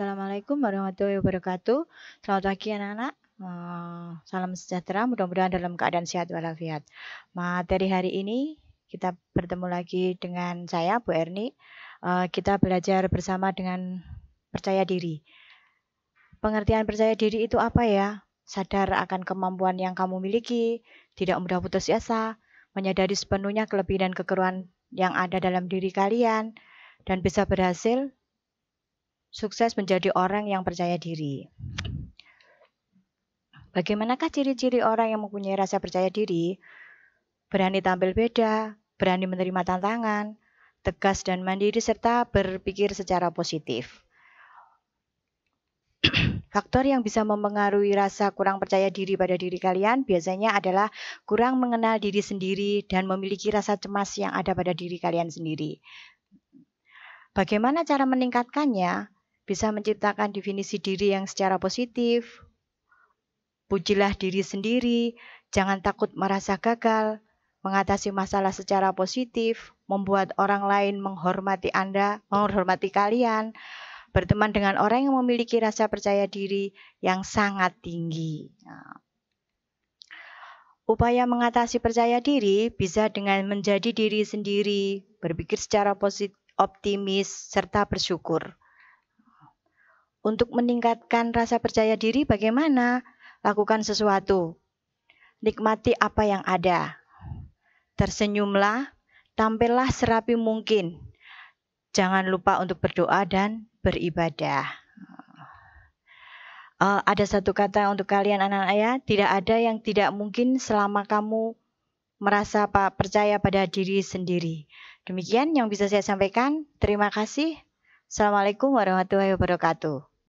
Assalamualaikum warahmatullahi wabarakatuh. Selamat pagi anak-anak. Eh, salam sejahtera, mudah-mudahan dalam keadaan sehat walafiat. Materi hari ini kita bertemu lagi dengan saya Bu Erni. Eh, kita belajar bersama dengan percaya diri. Pengertian percaya diri itu apa ya? Sadar akan kemampuan yang kamu miliki, tidak mudah putus asa, menyadari sepenuhnya kelebihan dan kekurangan yang ada dalam diri kalian, dan bisa berhasil sukses menjadi orang yang percaya diri. Bagaimanakah ciri-ciri orang yang mempunyai rasa percaya diri? Berani tampil beda, berani menerima tantangan, tegas dan mandiri, serta berpikir secara positif. Faktor yang bisa mempengaruhi rasa kurang percaya diri pada diri kalian biasanya adalah kurang mengenal diri sendiri dan memiliki rasa cemas yang ada pada diri kalian sendiri. Bagaimana cara meningkatkannya? Bisa menciptakan definisi diri yang secara positif. Pujilah diri sendiri, jangan takut merasa gagal, mengatasi masalah secara positif, membuat orang lain menghormati Anda, menghormati kalian, berteman dengan orang yang memiliki rasa percaya diri yang sangat tinggi. Nah, upaya mengatasi percaya diri bisa dengan menjadi diri sendiri, berpikir secara positif, optimis, serta bersyukur. Untuk meningkatkan rasa percaya diri bagaimana? Lakukan sesuatu. Nikmati apa yang ada. Tersenyumlah, tampillah serapi mungkin. Jangan lupa untuk berdoa dan beribadah. Uh, ada satu kata untuk kalian anak-anak ya, tidak ada yang tidak mungkin selama kamu merasa percaya pada diri sendiri. Demikian yang bisa saya sampaikan. Terima kasih. Assalamualaikum warahmatullahi wabarakatuh.